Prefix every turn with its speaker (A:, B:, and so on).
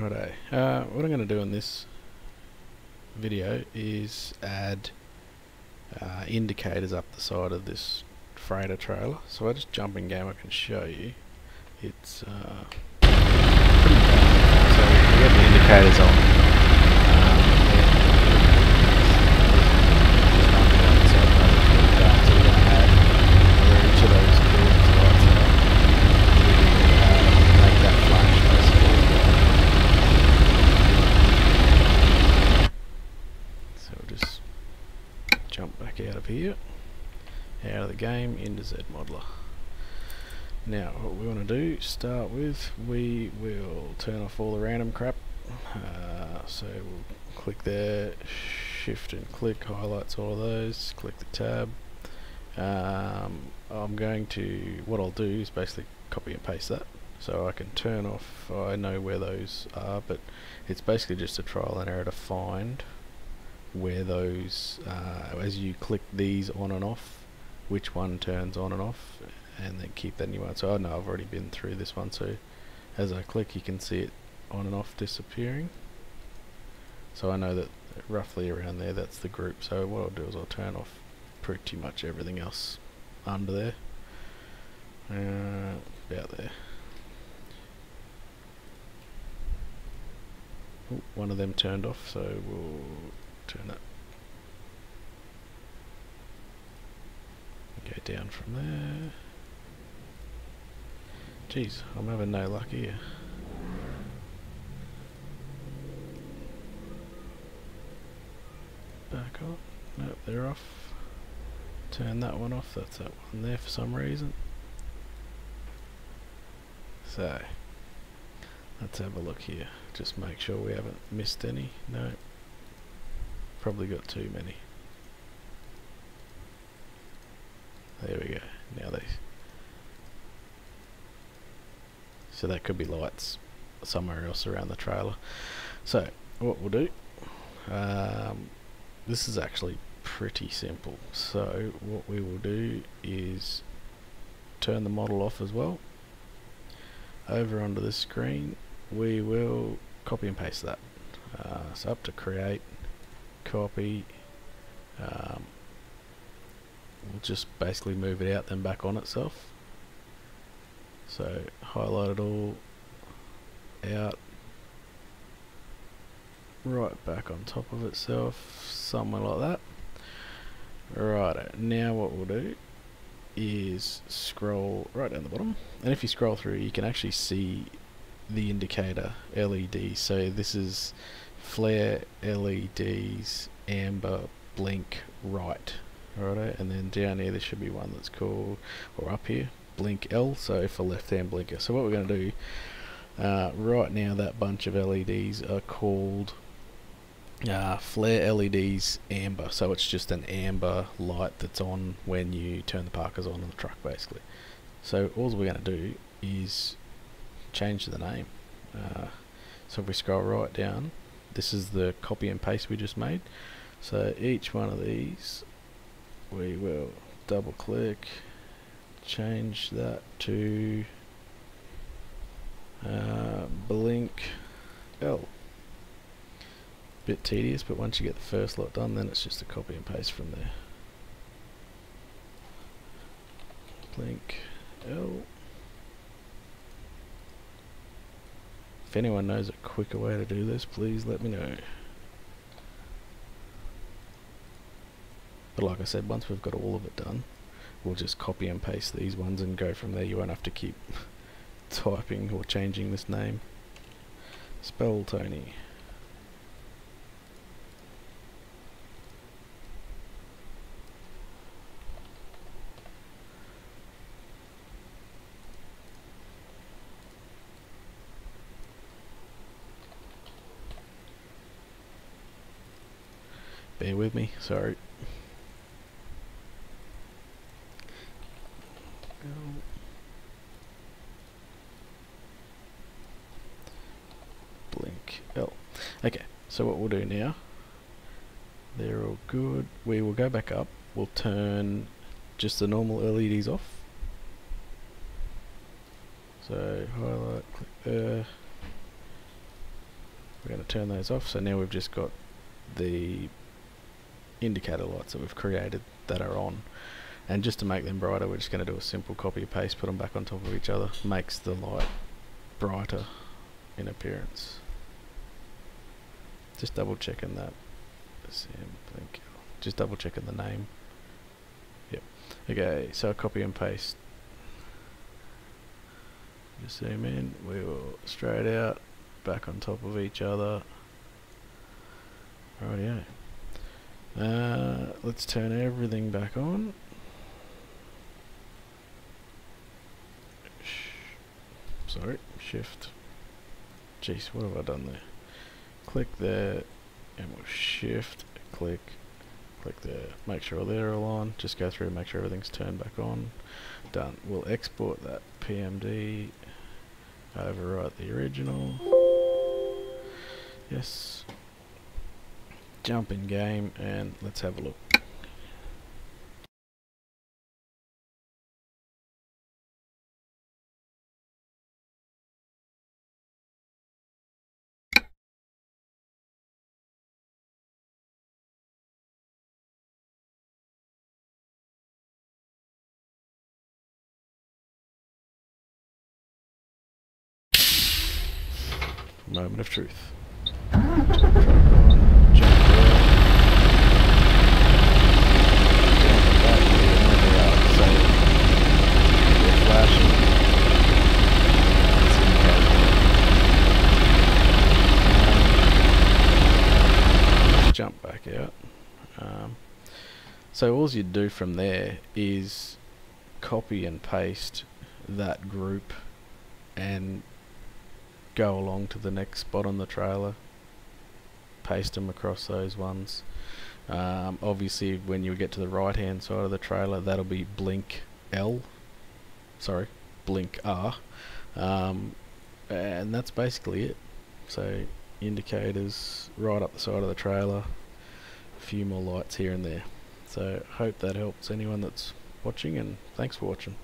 A: Righto. Uh, what I'm going to do in this video is add uh, indicators up the side of this freighter trailer. So I just jump in game I can show you. It's uh, pretty bad. So we got the indicators on. Um, and there's nothing on the side, but it's pretty dark, so we're going to add where each of those coordinates lights are. We uh, make that flash basically. So we'll just jump back out of here, out of the Z Modeler. Now, what we want to do, start with, we will turn off all the random crap. Uh, so we'll click there, shift and click, highlights all of those, click the tab. Um, I'm going to, what I'll do is basically copy and paste that. So I can turn off, I know where those are, but it's basically just a trial and error to find where those, uh, as you click these on and off, which one turns on and off, and then keep that new one. So I know I've already been through this one, so as I click you can see it on and off disappearing. So I know that roughly around there that's the group. So what I'll do is I'll turn off pretty much everything else under there. Uh, about there. Ooh, one of them turned off, so we'll turn that. Go down from there. Jeez, I'm having no luck here. Back up. Nope, they're off. Turn that one off. That's that one there for some reason. So, let's have a look here. Just make sure we haven't missed any. No. Probably got too many. There we go. Now they. So that could be lights somewhere else around the trailer. So what we'll do. Um, this is actually pretty simple. So what we will do is turn the model off as well. Over onto this screen, we will copy and paste that. Uh, so up to create, copy. Um, we'll just basically move it out then back on itself. So highlight it all out. Right back on top of itself somewhere like that. Right now what we'll do is scroll right down the bottom. And if you scroll through you can actually see the indicator LED so this is flare LEDs amber blink right righto and then down here there should be one that's called or up here blink L so for left hand blinker. So what we're going to do uh, right now that bunch of LEDs are called uh, flare LEDs amber. So it's just an amber light that's on when you turn the parkers on in the truck basically. So all we're going to do is change the name. Uh, so if we scroll right down this is the copy and paste we just made. So each one of these we will double click change that to uh, blink. L bit tedious but once you get the first lot done then it's just a copy and paste from there. Blink. L if anyone knows a quicker way to do this please let me know But like I said, once we've got all of it done, we'll just copy and paste these ones and go from there. You won't have to keep typing or changing this name. Spell Tony. Bear with me, sorry. Blink L. Okay, so what we'll do now, they're all good. We will go back up. We'll turn just the normal LEDs off. So highlight, click there. we're going to turn those off so now we've just got the indicator lights that we've created that are on and just to make them brighter we're just going to do a simple copy and paste put them back on top of each other makes the light brighter in appearance just double checking that. Just double checking the name. Yep. Okay so copy and paste. Just zoom in. We will straight out. Back on top of each other. Rightio. Uh, let's turn everything back on. Sorry, shift. Jeez, what have I done there? Click there, and we'll shift, click, click there. Make sure they're all on. Just go through and make sure everything's turned back on. Done. We'll export that PMD, overwrite the original. Yes. Jump in game, and let's have a look. Moment of truth. jump back out. Um, so all you do from there is copy and paste that group and go along to the next spot on the trailer paste them across those ones. Um, obviously when you get to the right hand side of the trailer that'll be blink L. Sorry blink R. Um, and that's basically it. So indicators right up the side of the trailer a few more lights here and there. So hope that helps anyone that's watching and thanks for watching